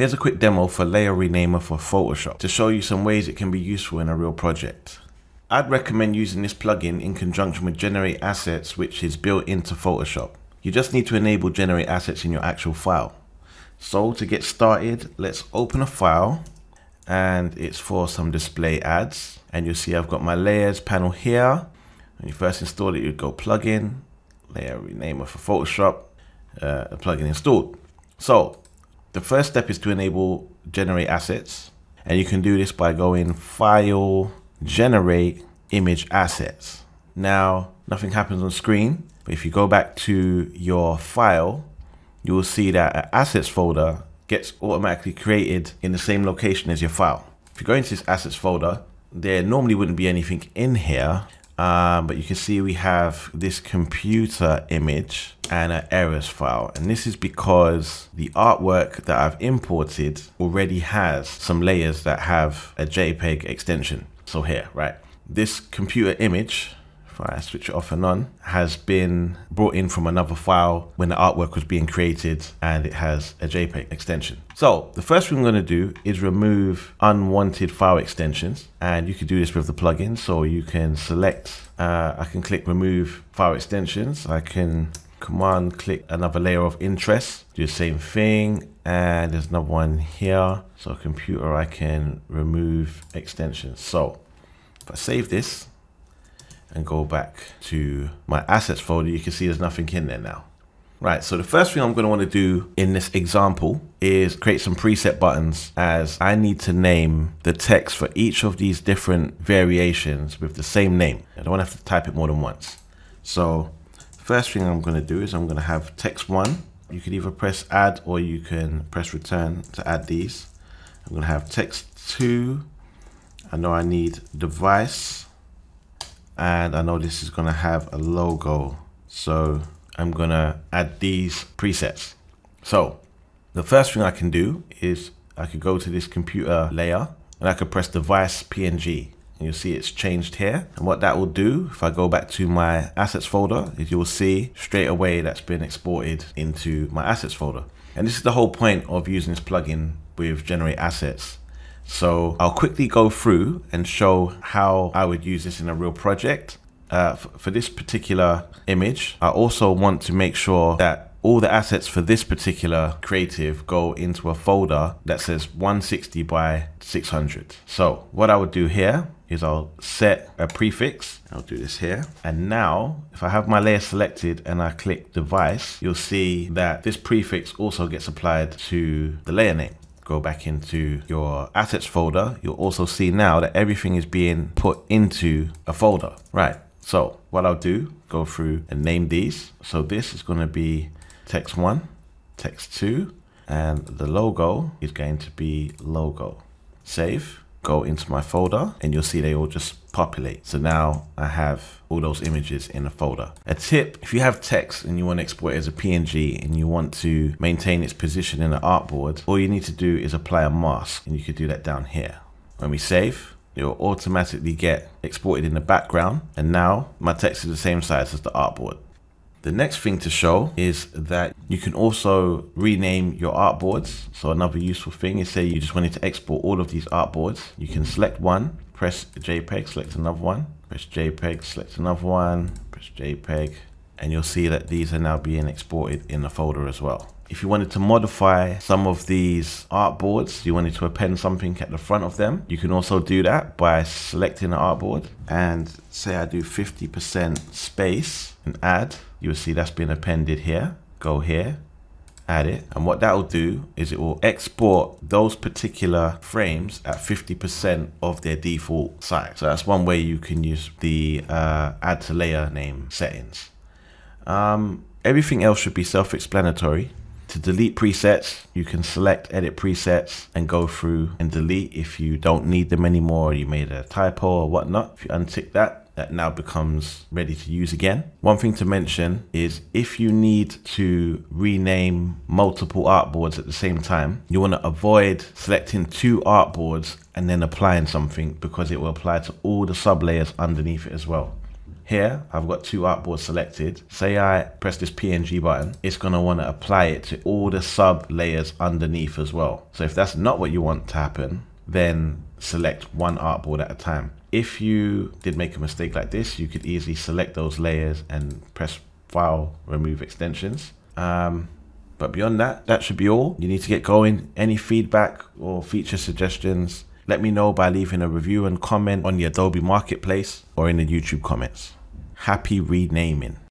Here's a quick demo for Layer Renamer for Photoshop to show you some ways it can be useful in a real project. I'd recommend using this plugin in conjunction with Generate Assets which is built into Photoshop. You just need to enable Generate Assets in your actual file. So to get started, let's open a file and it's for some display ads. And you'll see I've got my layers panel here. When you first install it, you'd go plugin, layer renamer for Photoshop, uh, a plugin installed. So the first step is to enable generate assets. And you can do this by going file, generate image assets. Now, nothing happens on screen, but if you go back to your file, you will see that an assets folder gets automatically created in the same location as your file. If you go into this assets folder, there normally wouldn't be anything in here, um, but you can see we have this computer image and an errors file. And this is because the artwork that I've imported already has some layers that have a JPEG extension. So here, right? This computer image I switch it off and on, has been brought in from another file when the artwork was being created and it has a JPEG extension. So the first thing I'm going to do is remove unwanted file extensions and you can do this with the plugin. So you can select, uh, I can click remove file extensions. I can command click another layer of interest, do the same thing. And there's another one here. So computer, I can remove extensions. So if I save this, and go back to my assets folder, you can see there's nothing in there now. Right, so the first thing I'm going to want to do in this example is create some preset buttons as I need to name the text for each of these different variations with the same name. I don't want to have to type it more than once. So first thing I'm going to do is I'm going to have text one. You can either press add or you can press return to add these. I'm to have text two. I know I need device and I know this is gonna have a logo. So I'm gonna add these presets. So the first thing I can do is I could go to this computer layer and I could press device PNG and you'll see it's changed here. And what that will do, if I go back to my assets folder, is you'll see straight away that's been exported into my assets folder. And this is the whole point of using this plugin with generate assets so I'll quickly go through and show how I would use this in a real project. Uh, for this particular image, I also want to make sure that all the assets for this particular creative go into a folder that says 160 by 600. So what I would do here is I'll set a prefix. I'll do this here. And now if I have my layer selected and I click device, you'll see that this prefix also gets applied to the layer name go back into your assets folder, you'll also see now that everything is being put into a folder. Right, so what I'll do, go through and name these. So this is gonna be text one, text two, and the logo is going to be logo. Save go into my folder and you'll see they all just populate. So now I have all those images in a folder. A tip, if you have text and you want to export it as a PNG and you want to maintain its position in the artboard, all you need to do is apply a mask and you could do that down here. When we save, it will automatically get exported in the background and now my text is the same size as the artboard. The next thing to show is that you can also rename your artboards. So another useful thing is say you just wanted to export all of these artboards. You can select one, press JPEG, select another one, press JPEG, select another one, press JPEG, and you'll see that these are now being exported in the folder as well. If you wanted to modify some of these artboards, you wanted to append something at the front of them, you can also do that by selecting the artboard and say I do 50% space and add you'll see that's been appended here. Go here, add it. And what that will do is it will export those particular frames at 50% of their default size. So that's one way you can use the uh, add to layer name settings. Um, everything else should be self-explanatory. To delete presets, you can select edit presets and go through and delete if you don't need them anymore, you made a typo or whatnot. If you untick that, that now becomes ready to use again. One thing to mention is if you need to rename multiple artboards at the same time, you want to avoid selecting two artboards and then applying something because it will apply to all the sub layers underneath it as well. Here, I've got two artboards selected. Say I press this PNG button, it's gonna wanna apply it to all the sub layers underneath as well. So if that's not what you want to happen, then select one artboard at a time. If you did make a mistake like this, you could easily select those layers and press file, remove extensions. Um, but beyond that, that should be all. You need to get going. Any feedback or feature suggestions, let me know by leaving a review and comment on the Adobe Marketplace or in the YouTube comments. Happy renaming.